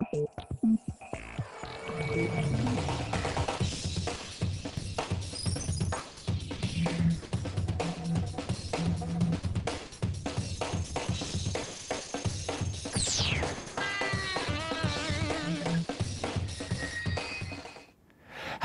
you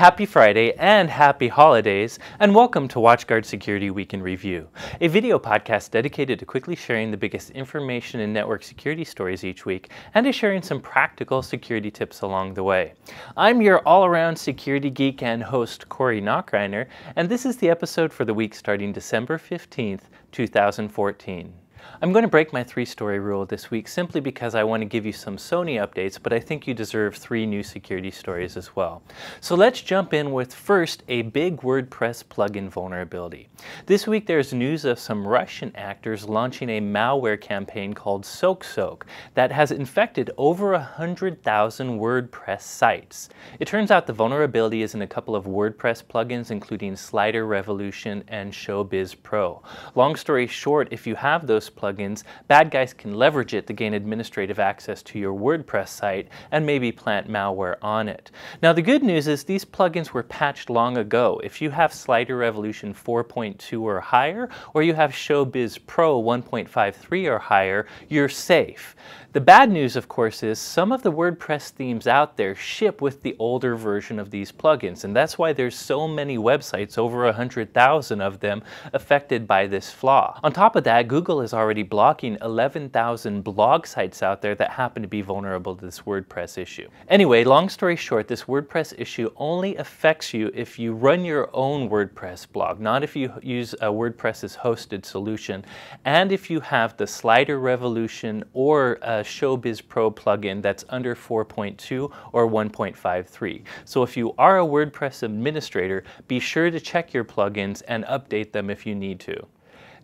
Happy Friday and happy holidays, and welcome to WatchGuard Security Week in Review, a video podcast dedicated to quickly sharing the biggest information and network security stories each week and to sharing some practical security tips along the way. I'm your all around security geek and host, Corey Nachreiner, and this is the episode for the week starting December 15th, 2014. I'm going to break my three story rule this week simply because I want to give you some Sony updates, but I think you deserve three new security stories as well. So let's jump in with first a big WordPress plugin vulnerability. This week there's news of some Russian actors launching a malware campaign called SoakSoak that has infected over 100,000 WordPress sites. It turns out the vulnerability is in a couple of WordPress plugins, including Slider Revolution and Showbiz Pro. Long story short, if you have those plugins, bad guys can leverage it to gain administrative access to your WordPress site and maybe plant malware on it. Now the good news is these plugins were patched long ago. If you have Slider Revolution 4.2 or higher, or you have Showbiz Pro 1.53 or higher, you're safe. The bad news, of course, is some of the WordPress themes out there ship with the older version of these plugins, and that's why there's so many websites, over 100,000 of them, affected by this flaw. On top of that, Google is already blocking 11,000 blog sites out there that happen to be vulnerable to this WordPress issue. Anyway, long story short, this WordPress issue only affects you if you run your own WordPress blog, not if you use a WordPress's hosted solution, and if you have the Slider Revolution or Showbiz Pro plugin that's under 4.2 or 1.53. So if you are a WordPress administrator, be sure to check your plugins and update them if you need to.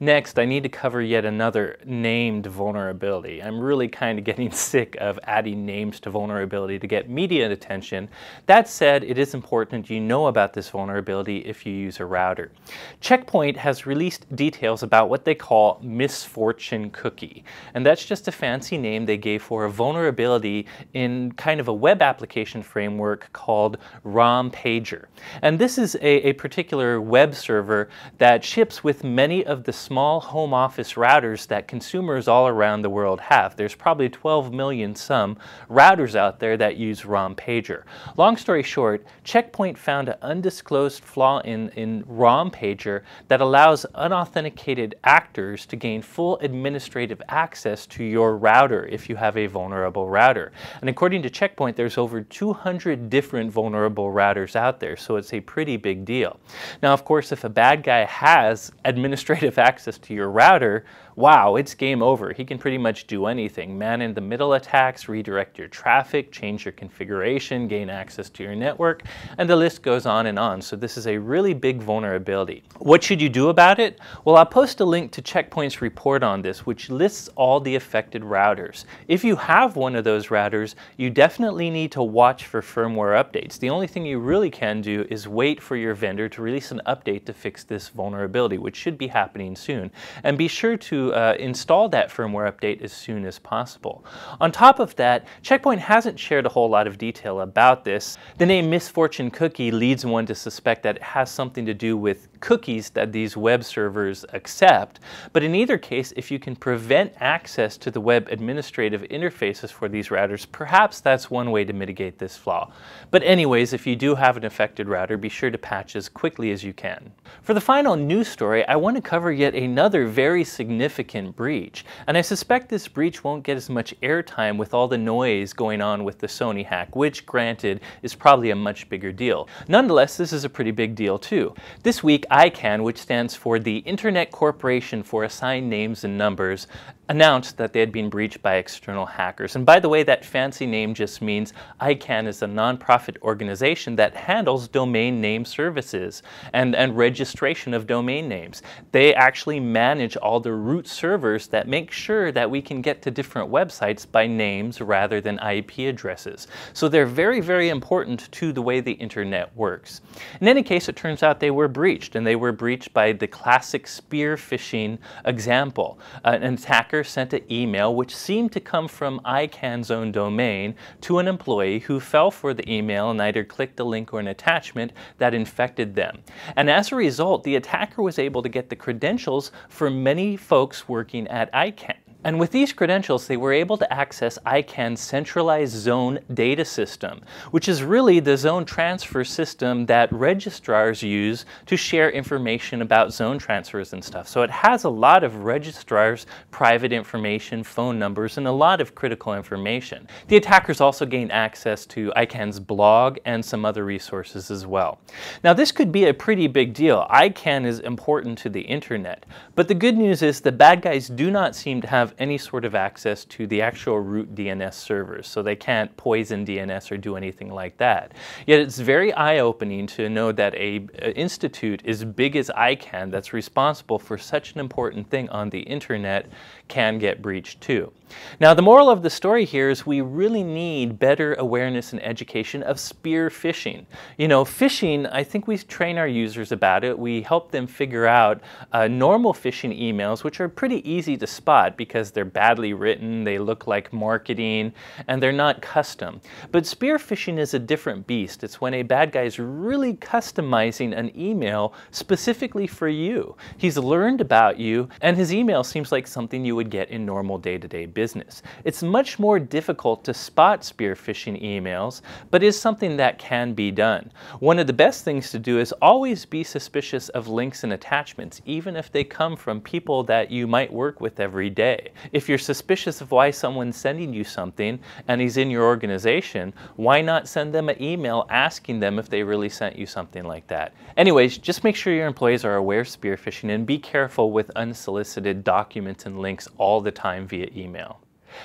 Next, I need to cover yet another named vulnerability. I'm really kind of getting sick of adding names to vulnerability to get media attention. That said, it is important you know about this vulnerability if you use a router. Checkpoint has released details about what they call misfortune cookie, and that's just a fancy name they gave for a vulnerability in kind of a web application framework called ROM Pager. And this is a, a particular web server that ships with many of the small home office routers that consumers all around the world have. There's probably 12 million some routers out there that use ROM Pager. Long story short, Checkpoint found an undisclosed flaw in, in ROM Pager that allows unauthenticated actors to gain full administrative access to your router if you have a vulnerable router. And according to Checkpoint, there's over 200 different vulnerable routers out there, so it's a pretty big deal. Now, of course, if a bad guy has administrative access access to your router, wow, it's game over. He can pretty much do anything. Man in the middle attacks, redirect your traffic, change your configuration, gain access to your network, and the list goes on and on. So this is a really big vulnerability. What should you do about it? Well, I'll post a link to Checkpoint's report on this, which lists all the affected routers. If you have one of those routers, you definitely need to watch for firmware updates. The only thing you really can do is wait for your vendor to release an update to fix this vulnerability, which should be happening soon. And be sure to uh, install that firmware update as soon as possible. On top of that, Checkpoint hasn't shared a whole lot of detail about this. The name Misfortune Cookie leads one to suspect that it has something to do with cookies that these web servers accept. But in either case, if you can prevent access to the web administrative interfaces for these routers, perhaps that's one way to mitigate this flaw. But anyways, if you do have an affected router, be sure to patch as quickly as you can. For the final news story, I want to cover yet another very significant breach. And I suspect this breach won't get as much airtime with all the noise going on with the Sony hack, which granted is probably a much bigger deal. Nonetheless, this is a pretty big deal too. This week, ICANN, which stands for the Internet Corporation for Assigned Names and Numbers, announced that they had been breached by external hackers. And by the way, that fancy name just means ICANN is a nonprofit organization that handles domain name services and, and registration of domain names. They actually manage all the root servers that make sure that we can get to different websites by names rather than IP addresses. So they're very, very important to the way the internet works. In any case, it turns out they were breached, and they were breached by the classic spear phishing example. Uh, an attacker sent an email which seemed to come from ICANN's own domain to an employee who fell for the email and either clicked a link or an attachment that infected them. And as a result, the attacker was able to get the credentials for many folks working at ICANN. And with these credentials, they were able to access ICANN's centralized zone data system, which is really the zone transfer system that registrars use to share information about zone transfers and stuff. So it has a lot of registrars' private information, phone numbers, and a lot of critical information. The attackers also gained access to ICANN's blog and some other resources as well. Now, this could be a pretty big deal. ICANN is important to the internet, but the good news is the bad guys do not seem to have have any sort of access to the actual root DNS servers, so they can't poison DNS or do anything like that. Yet it's very eye-opening to know that a, a institute as big as ICANN that's responsible for such an important thing on the internet can get breached too. Now the moral of the story here is we really need better awareness and education of spear phishing. You know, phishing, I think we train our users about it. We help them figure out uh, normal phishing emails, which are pretty easy to spot because they're badly written, they look like marketing, and they're not custom. But spear phishing is a different beast. It's when a bad guy is really customizing an email specifically for you. He's learned about you, and his email seems like something you would get in normal day-to-day -day business. It's much more difficult to spot spear phishing emails, but is something that can be done. One of the best things to do is always be suspicious of links and attachments, even if they come from people that you might work with every day. If you're suspicious of why someone's sending you something and he's in your organization, why not send them an email asking them if they really sent you something like that? Anyways, just make sure your employees are aware of spear phishing and be careful with unsolicited documents and links all the time via email.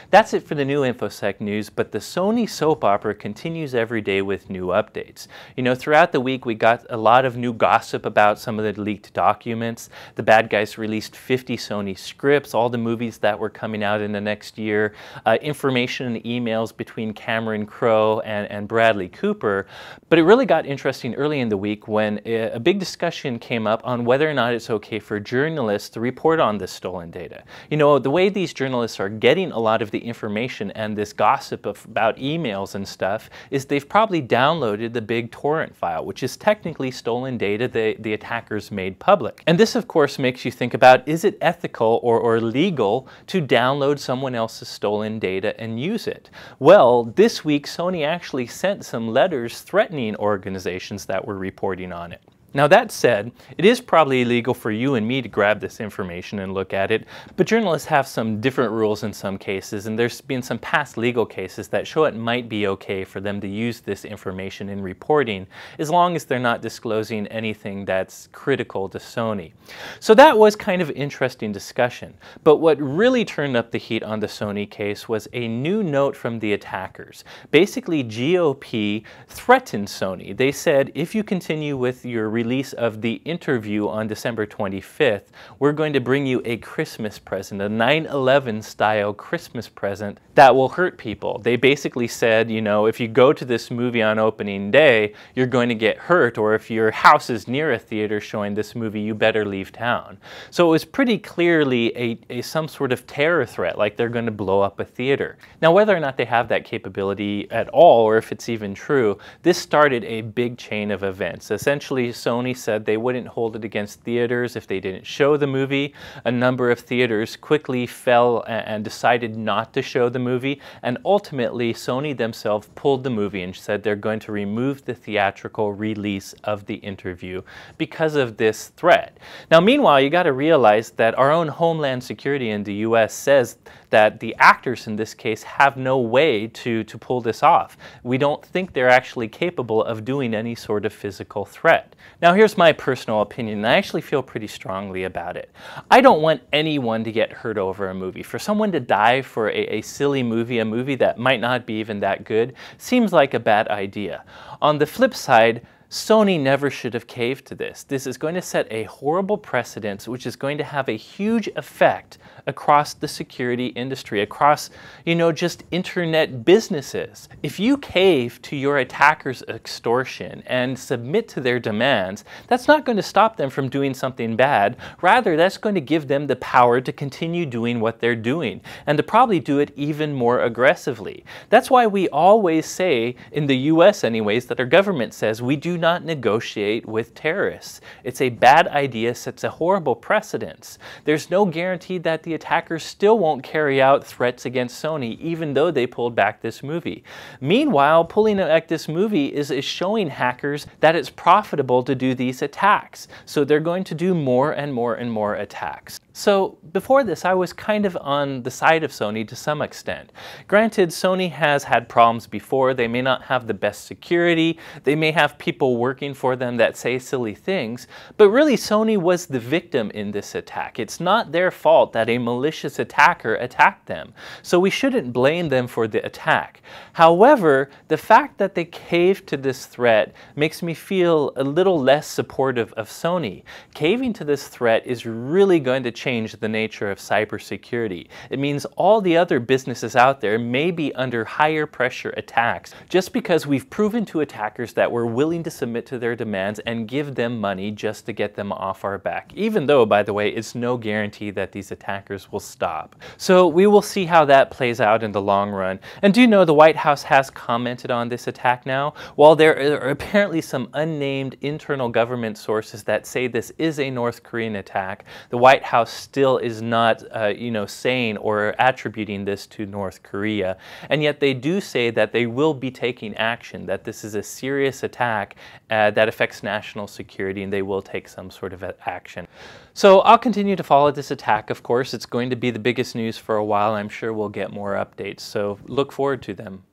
That's it for the new InfoSec news, but the Sony soap opera continues every day with new updates. You know, throughout the week we got a lot of new gossip about some of the leaked documents. The bad guys released 50 Sony scripts, all the movies that were coming out in the next year, uh, information and emails between Cameron Crowe and, and Bradley Cooper. But it really got interesting early in the week when a, a big discussion came up on whether or not it's okay for journalists to report on this stolen data. You know, the way these journalists are getting a lot of the information and this gossip of, about emails and stuff is they've probably downloaded the big torrent file, which is technically stolen data that the attackers made public. And this, of course, makes you think about is it ethical or, or legal to download someone else's stolen data and use it? Well, this week, Sony actually sent some letters threatening organizations that were reporting on it. Now that said, it is probably illegal for you and me to grab this information and look at it, but journalists have some different rules in some cases, and there's been some past legal cases that show it might be okay for them to use this information in reporting, as long as they're not disclosing anything that's critical to Sony. So that was kind of interesting discussion, but what really turned up the heat on the Sony case was a new note from the attackers. Basically, GOP threatened Sony. They said, if you continue with your release of the interview on December 25th, we're going to bring you a Christmas present, a 9-11 style Christmas present that will hurt people. They basically said, you know, if you go to this movie on opening day, you're going to get hurt, or if your house is near a theater showing this movie, you better leave town. So it was pretty clearly a, a some sort of terror threat, like they're going to blow up a theater. Now, whether or not they have that capability at all, or if it's even true, this started a big chain of events. Essentially, so Sony said they wouldn't hold it against theaters if they didn't show the movie. A number of theaters quickly fell and decided not to show the movie, and ultimately Sony themselves pulled the movie and said they're going to remove the theatrical release of the interview because of this threat. Now, meanwhile, you got to realize that our own Homeland Security in the US says that the actors in this case have no way to, to pull this off. We don't think they're actually capable of doing any sort of physical threat. Now here's my personal opinion, and I actually feel pretty strongly about it. I don't want anyone to get hurt over a movie. For someone to die for a, a silly movie, a movie that might not be even that good, seems like a bad idea. On the flip side, Sony never should have caved to this. This is going to set a horrible precedent, which is going to have a huge effect across the security industry, across, you know, just internet businesses. If you cave to your attackers' extortion and submit to their demands, that's not going to stop them from doing something bad. Rather, that's going to give them the power to continue doing what they're doing and to probably do it even more aggressively. That's why we always say, in the US anyways, that our government says we do not negotiate with terrorists. It's a bad idea, sets a horrible precedence. There's no guarantee that the attackers still won't carry out threats against Sony, even though they pulled back this movie. Meanwhile, pulling back this movie is, is showing hackers that it's profitable to do these attacks. So they're going to do more and more and more attacks. So before this, I was kind of on the side of Sony to some extent. Granted, Sony has had problems before. They may not have the best security. They may have people working for them that say silly things. But really, Sony was the victim in this attack. It's not their fault that a malicious attacker attacked them. So we shouldn't blame them for the attack. However, the fact that they caved to this threat makes me feel a little less supportive of Sony. Caving to this threat is really going to change the nature of cybersecurity. It means all the other businesses out there may be under higher pressure attacks just because we've proven to attackers that we're willing to submit to their demands and give them money just to get them off our back. Even though, by the way, it's no guarantee that these attackers will stop. So we will see how that plays out in the long run. And do you know the White House has commented on this attack now? While there are apparently some unnamed internal government sources that say this is a North Korean attack, the White House still is not, uh, you know, saying or attributing this to North Korea. And yet they do say that they will be taking action, that this is a serious attack uh, that affects national security and they will take some sort of action. So I'll continue to follow this attack, of course. It's going to be the biggest news for a while. I'm sure we'll get more updates, so look forward to them.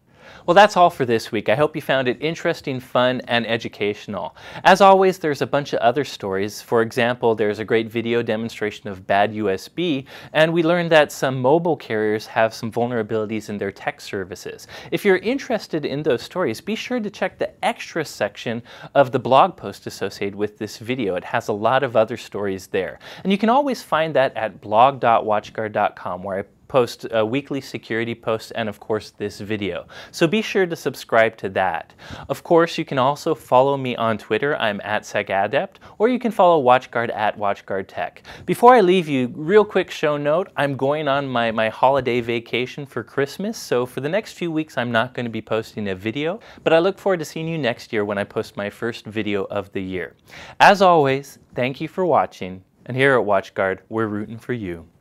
Well, that's all for this week. I hope you found it interesting, fun, and educational. As always, there's a bunch of other stories. For example, there's a great video demonstration of bad USB, and we learned that some mobile carriers have some vulnerabilities in their tech services. If you're interested in those stories, be sure to check the extra section of the blog post associated with this video. It has a lot of other stories there. And you can always find that at blog.watchguard.com, where I post uh, weekly security posts and of course this video. So be sure to subscribe to that. Of course, you can also follow me on Twitter. I'm at SecAdept, or you can follow WatchGuard at WatchGuardTech. Before I leave you, real quick show note, I'm going on my, my holiday vacation for Christmas, so for the next few weeks I'm not going to be posting a video, but I look forward to seeing you next year when I post my first video of the year. As always, thank you for watching, and here at WatchGuard, we're rooting for you. You.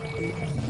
Thank you.